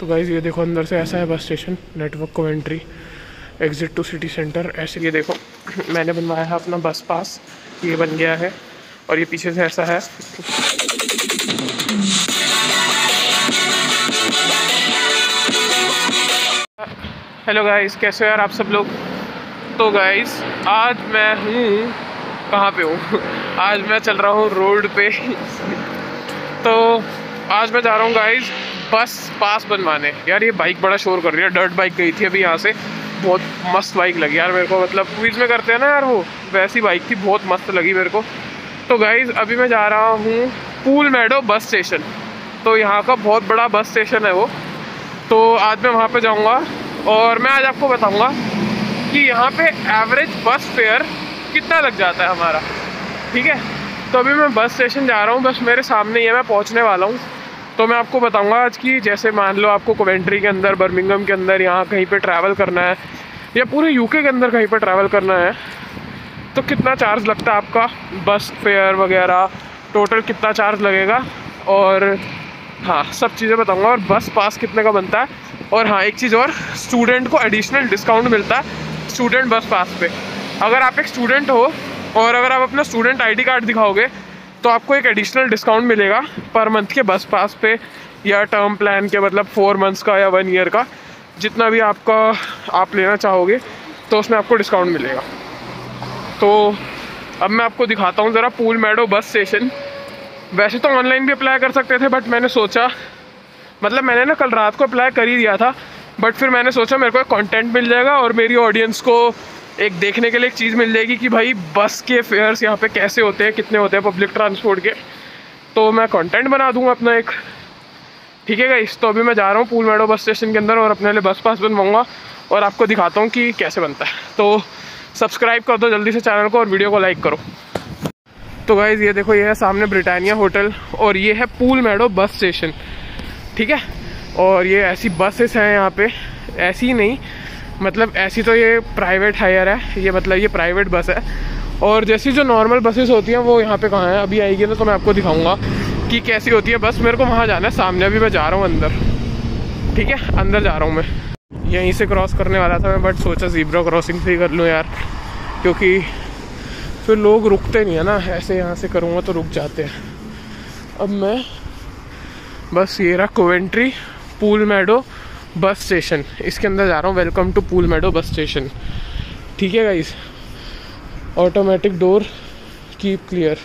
तो गाइज़ ये देखो अंदर से ऐसा है बस स्टेशन नेटवर्क को entry exit to city centre ऐसे ये देखो, मैंने बनवाया है अपना बस पास ये बन गया है, और ये पीछे से ऐसा है। हेलो गाइस कैसे हो यार आप सब लोग? तो गाइस आज मैं हूँ, कहाँ पे हूँ? आज मैं चल रहा हूँ रोड पे। तो आज मैं जा रहा हूँ गाइस बस पास बनवाने। यार, ये बाइक बड़ा शोर कर रही है। डर्ट बाइक गई थी अभी यहाँ से। बहुत मस्त बाइक लगी। यार, मेरे को मतलब क्विज में करते हैं ना यार वो? वैसी बाइक थी, बहुत मस्त लगी मेरे को। तो गाइज़ अभी मैं जा रहा हूँ पूल मेडो बस स्टेशन तो यहाँ का बहुत बड़ा बस स्टेशन है वो। तो आज मैं वहाँ पे जाऊँगा और मैं आज आपको बताऊँगा कि यहाँ पे एवरेज बस फेयर कितना लग जाता है हमारा। ठीक है? तो अभी मैं बस स्टेशन जा रहा हूँ। बस मेरे सामने ही है। मैं पहुँचने वाला हूँ। तो मैं आपको बताऊँगा आज की, जैसे मान लो आपको कोवेंट्री के अंदर बर्मिंगम के अंदर यहाँ कहीं पर ट्रैवल करना है, या पूरे यूके के अंदर कहीं पर ट्रैवल करना है तो कितना चार्ज लगता है आपका? बस फेयर वगैरह टोटल कितना चार्ज लगेगा? और हाँ सब चीज़ें बताऊँगा, और बस पास कितने का बनता है? और हाँ एक चीज़ और स्टूडेंट को एडिशनल डिस्काउंट मिलता है स्टूडेंट बस पास पे। अगर आप एक स्टूडेंट हो, और अगर आप अपना स्टूडेंट आईडी कार्ड दिखाओगे तो आपको एक एडिशनल डिस्काउंट मिलेगा पर मंथ के बस पास पे या टर्म प्लान के मतलब फोर मंथ्स का या वन ईयर का, जितना भी आपका आप लेना चाहोगे तो उसमें आपको डिस्काउंट मिलेगा। तो अब मैं आपको दिखाता हूँ ज़रा पूल मेडो बस स्टेशन वैसे तो ऑनलाइन भी अप्लाई कर सकते थे बट मैंने सोचा मतलब मैंने ना कल रात को अप्लाई कर ही दिया था बट फिर मैंने सोचा मेरे को एक कंटेंट मिल जाएगा और मेरी ऑडियंस को एक देखने के लिए एक चीज़ मिल जाएगी कि भाई बस के फेयर्स यहाँ पे कैसे होते हैं, कितने होते हैं पब्लिक ट्रांसपोर्ट के। तो मैं कंटेंट बना दूँगा अपना एक। ठीक है इस तो अभी मैं जा रहा हूँ पूल मेडो बस स्टेशन के अंदर और अपने लिए बस पास बनवाऊँगा और आपको दिखाता हूँ कि कैसे बनता है। तो सब्सक्राइब कर दो जल्दी से चैनल को और वीडियो को लाइक करो। तो गाइज़ ये देखो, ये है सामने ब्रिटानिया होटल और ये है पूल मेडो बस स्टेशन ठीक है? और ये ऐसी बसेस हैं यहाँ पे। ऐसी नहीं मतलब ऐसी तो ये प्राइवेट हायर है, ये मतलब ये प्राइवेट बस है। और जैसी जो नॉर्मल बसेस होती हैं, वो यहाँ पे कहाँ है? अभी आएगी ना तो मैं आपको दिखाऊँगा कि कैसी होती है बस मेरे को वहाँ जाना है, सामने अभी मैं जा रहा हूँ अंदर। ठीक है? अंदर जा रहा हूँ मैं। यहीं से क्रॉस करने वाला था मैं बट सोचा ज़ीब्रा क्रॉसिंग से ही कर लूँ यार, क्योंकि फिर लोग रुकते नहीं है ना। ऐसे यहाँ से करूँगा तो रुक जाते हैं। अब मैं, बस ये रहा कोवेंट्री पूल मेडो बस स्टेशन। इसके अंदर जा रहा हूँ। वेलकम टू पूल मेडो बस स्टेशन। ठीक है guys automatic door keep clear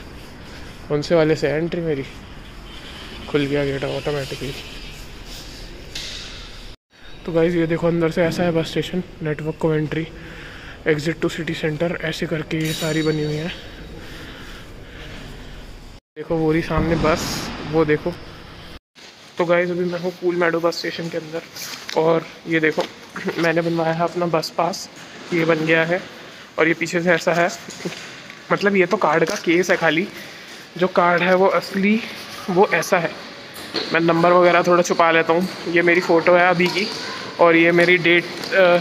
कौन से वाले से एंट्री मेरी? खुल गया गेट ऑटोमेटिकली तो गाइज़ ये देखो अंदर से ऐसा है बस स्टेशन। नेटवर्क को entry exit to city centre ऐसे करके ये सारी बनी हुई है। देखो वो रही सामने बस। वो देखो। तो गाइज़ अभी मैं हूँ पूल मेडो बस स्टेशन के अंदर। और ये देखो, मैंने बनवाया है अपना बस पास। ये बन गया है और ये पीछे से ऐसा है। मतलब ये तो कार्ड का केस है खाली। जो कार्ड है वो असली, वो ऐसा है। मैं नंबर वगैरह थोड़ा छुपा लेता हूँ। ये मेरी फ़ोटो है अभी की और ये मेरी डेट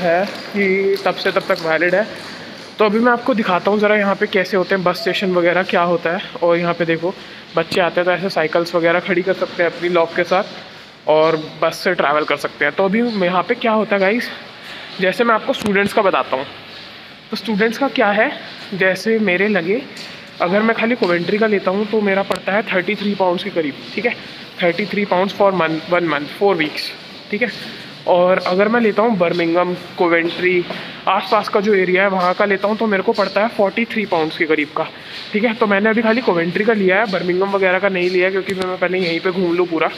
है कि तब से तब तक वैलिड है। तो अभी मैं आपको दिखाता हूँ ज़रा यहाँ पे कैसे होते हैं बस स्टेशन वगैरह, क्या होता है। और यहाँ पे देखो, बच्चे आते हैं तो ऐसे साइकिल्स वगैरह खड़ी कर सकते हैं अपनी लॉक के साथ। और बस से ट्रैवल कर सकते हैं। तो अभी यहाँ पे क्या होता है गाइस जैसे मैं आपको स्टूडेंट्स का बताता हूँ। तो स्टूडेंट्स का क्या है? जैसे मेरे लगे, अगर मैं खाली कोवेंट्री का लेता हूँ तो मेरा पड़ता है थर्टी थ्री पाउंड्स के करीब, ठीक है? Thirty three pounds for month one month four weeks ठीक है? और अगर मैं लेता हूँ बर्मिंगम कोवेंट्री आसपास का जो एरिया है, वहाँ का लेता हूँ तो मेरे को पड़ता है फोर्टी थ्री पाउंड्स के करीब का, ठीक है? तो मैंने अभी खाली कोवेंट्री का लिया है बर्मिंगम वगैरह का नहीं लिया क्योंकि मैं पहले यहीं पे घूम लूँ पूरा।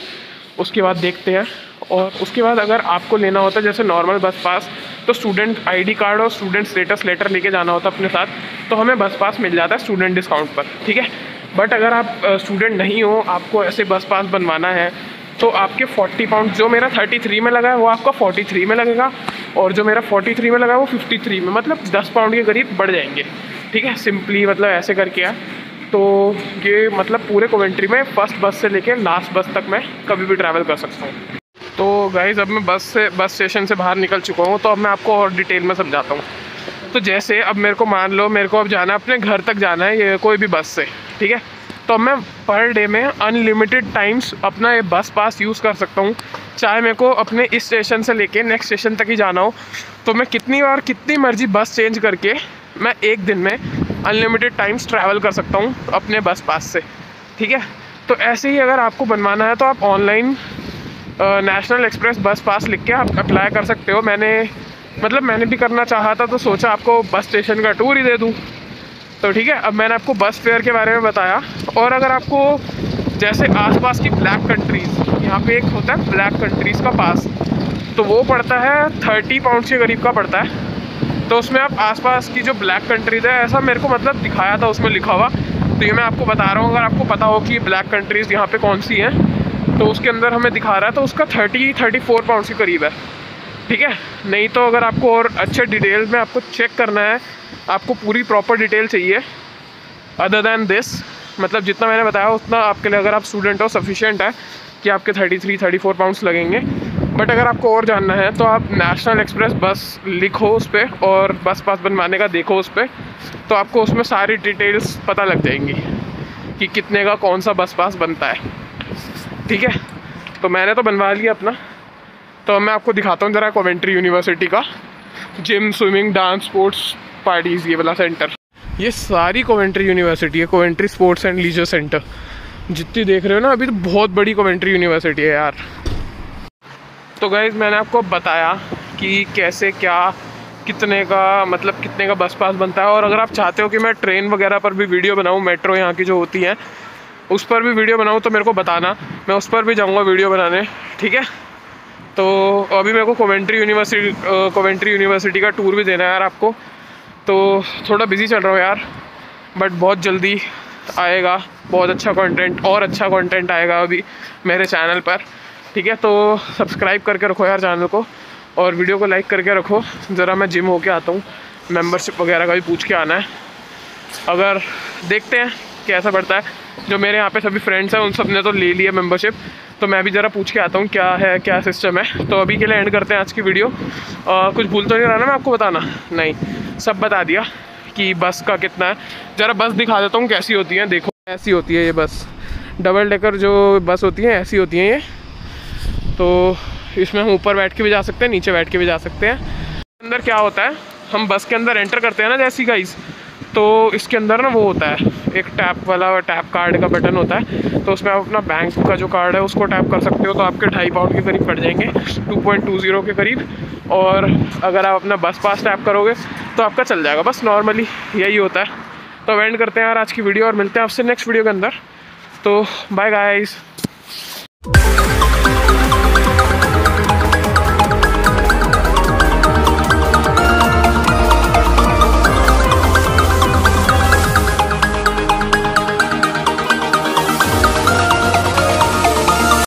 उसके बाद देखते हैं। और उसके बाद अगर आपको लेना होता है जैसे नॉर्मल बस पास तो स्टूडेंट आईडी कार्ड और स्टूडेंट स्टेटस लेटर लेके जाना होता है अपने साथ तो हमें बस पास मिल जाता है स्टूडेंट डिस्काउंट पर, ठीक है? बट अगर आप स्टूडेंट नहीं हो, आपको ऐसे बस पास बनवाना है तो आपके 40 पाउंड जो मेरा 33 में लगा है, वो आपका 43 में लगेगा, और जो मेरा 43 में लगा है, वो 53 में मतलब 10 पाउंड के करीब बढ़ जाएँगे, ठीक है? सिंपली मतलब ऐसे करके है तो ये मतलब पूरे कोवेंट्री में फ़र्स्ट बस से लेके लास्ट बस तक मैं कभी भी ट्रैवल कर सकता हूँ। तो गाइज़ अब मैं बस से बस स्टेशन से बाहर निकल चुका हूँ तो अब मैं आपको और डिटेल में समझाता हूँ। तो जैसे अब मेरे को मान लो, मेरे को अब जाना अपने घर तक जाना है ये कोई भी बस से, ठीक है? तो मैं पर डे में अनलिमिटेड टाइम्स अपना ये बस पास यूज़ कर सकता हूँ। चाहे मेरे को अपने इस स्टेशन से लेके नेक्स्ट स्टेशन तक ही जाना हो तो मैं कितनी बार कितनी मर्ज़ी बस चेंज करके मैं एक दिन में अनलिमिटेड टाइम्स ट्रैवल कर सकता हूँ अपने बस पास से, ठीक है? तो ऐसे ही अगर आपको बनवाना है तो आप ऑनलाइन नेशनल एक्सप्रेस बस पास लिख के आप अप्लाई कर सकते हो। मैंने मतलब मैंने भी करना चाहा था तो सोचा आपको बस स्टेशन का टूर ही दे दूँ। तो ठीक है, अब मैंने आपको बस फेयर के बारे में बताया। और अगर आपको जैसे आसपास की ब्लैक कंट्रीज़, यहाँ पे एक होता है ब्लैक कंट्रीज़ का पास तो वो पड़ता है थर्टी पाउंड के करीब का पड़ता है। तो उसमें आप आसपास की जो ब्लैक कंट्रीज़ है, ऐसा मेरे को मतलब दिखाया था, उसमें लिखा हुआ। तो ये मैं आपको बता रहा हूँ, अगर आपको पता हो कि ब्लैक कंट्रीज़ यहाँ पे कौन सी हैं तो उसके अंदर हमें दिखा रहा है तो उसका थर्टी थर्टी फोर पाउंड के करीब है। ठीक है? नहीं तो अगर आपको और अच्छे डिटेल में आपको चेक करना है, आपको पूरी प्रॉपर डिटेल चाहिए। अदर दैन दिस मतलब जितना मैंने बताया, उतना आपके लिए अगर आप स्टूडेंट हो सफिशेंट है कि आपके thirty three thirty four pounds लगेंगे। बट अगर आपको और जानना है तो आप नेशनल एक्सप्रेस बस लिखो उस पर और बस पास बनवाने का देखो उस पर तो आपको उसमें सारी डिटेल्स पता लग जाएँगी कि कितने का कौन सा बस पास बनता है। ठीक है? तो मैंने तो बनवा लिया अपना। तो मैं आपको दिखाता हूँ ज़रा कोवेंट्री यूनिवर्सिटी का। Gym swimming dance sports parties ये वाला सेंटर ये सारी कोवेंट्री यूनिवर्सिटी है Coventry Sports and Leisure Centre जितनी देख रहे हो ना, अभी तो बहुत बड़ी कोवेंट्री यूनिवर्सिटी है यार। तो गाइज़ मैंने आपको बताया कि कैसे क्या, कितने का मतलब कितने का बस पास बनता है और अगर आप चाहते हो कि मैं ट्रेन वगैरह पर भी वीडियो बनाऊँ मेट्रो यहाँ की जो होती हैं, उस पर भी वीडियो बनाऊँ तो मेरे को बताना। मैं उस पर भी जाऊँगा वीडियो बनाने, ठीक है? तो अभी मेरे को कोवेंट्री यूनिवर्सिटी कोवेंट्री यूनिवर्सिटी का टूर भी देना है यार आपको। तो थोड़ा बिज़ी चल रहा हूँ यार बट बहुत जल्दी आएगा, बहुत अच्छा कंटेंट और अच्छा कंटेंट आएगा अभी मेरे चैनल पर। ठीक है तो सब्सक्राइब करके रखो यार चैनल को और वीडियो को लाइक करके रखो। ज़रा मैं जिम होके आता हूँ। मेंबरशिप वगैरह का भी पूछ के आना है। अगर देखते हैं कैसा पड़ता है। जो मेरे यहाँ पे सभी फ्रेंड्स हैं उन सबने तो ले लिया मेंबरशिप तो मैं भी ज़रा पूछ के आता हूँ क्या है क्या सिस्टम है। तो अभी के लिए एंड करते हैं आज की वीडियो आ, कुछ भूल तो नहीं रहा ना मैं आपको बताना? नहीं सब बता दिया कि बस का कितना है। ज़रा बस दिखा देता हूँ कैसी होती है। देखो ऐसी होती है ये बस। डबल डेकर जो बस होती है ऐसी होती हैं ये। तो इसमें हम ऊपर बैठ के भी जा सकते हैं, नीचे बैठ के भी जा सकते हैं। अंदर क्या होता है, हम बस के अंदर एंटर करते हैं ना जैसी गाइस तो इसके अंदर ना वो होता है, एक टैप वाला टैप कार्ड का बटन होता है तो उसमें आप अपना बैंक का जो कार्ड है उसको टैप कर सकते हो तो आपके ढाई पाउंड के करीब पड़ जाएँगे 2.20 के करीब। और अगर आप अपना बस पास टैप करोगे तो आपका चल जाएगा, बस नॉर्मली यही होता है। तो एंड करते हैं यार आज की वीडियो और मिलते हैं आपसे नेक्स्ट वीडियो के अंदर। तो बाय गाइस